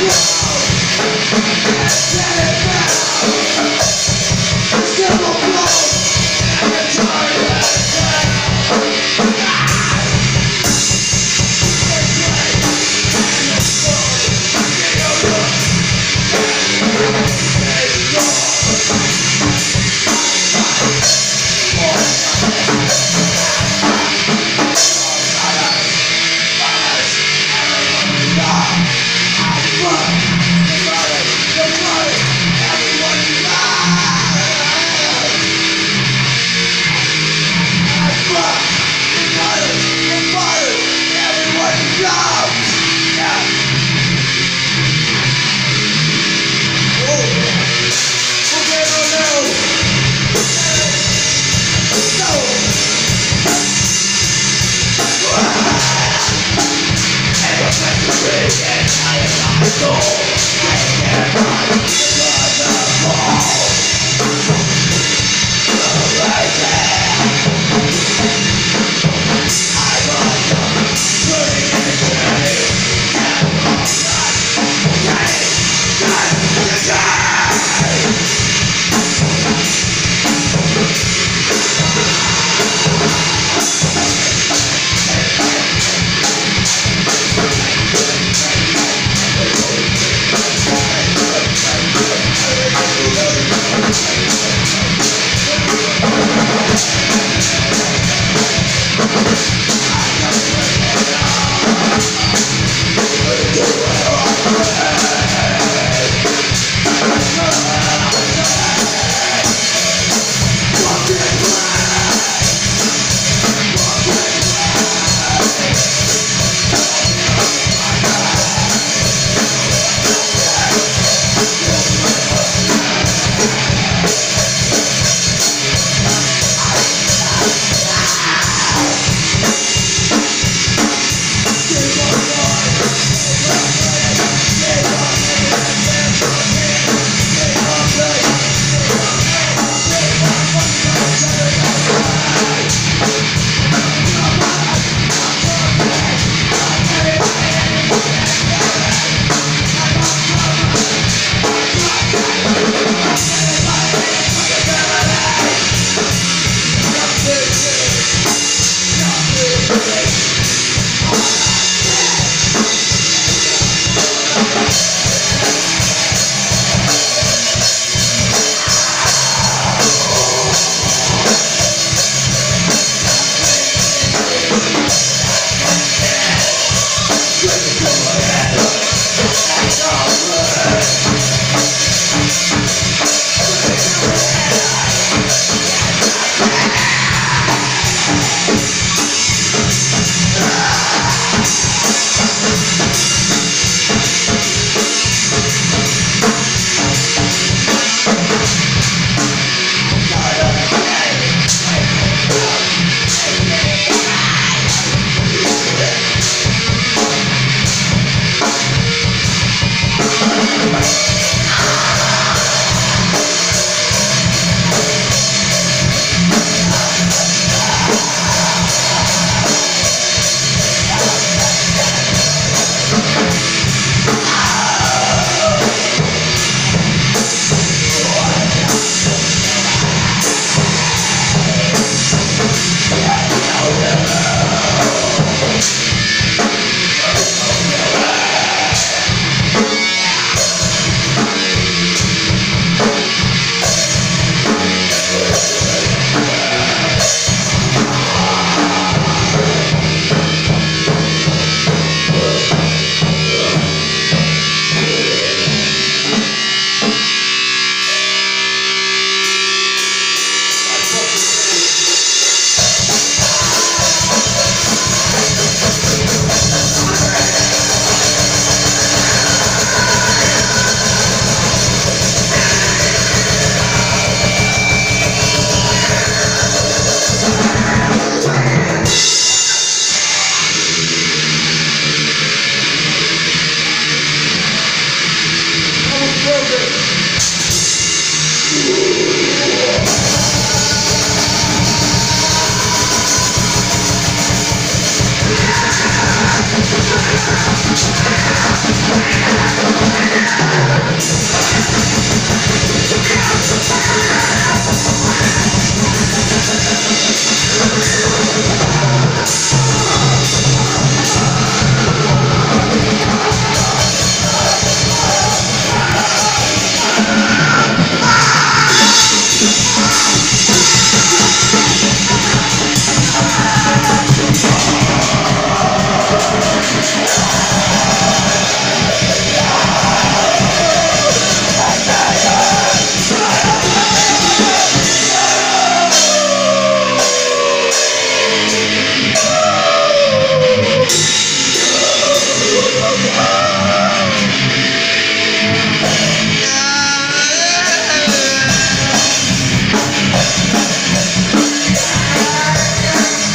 Yeah.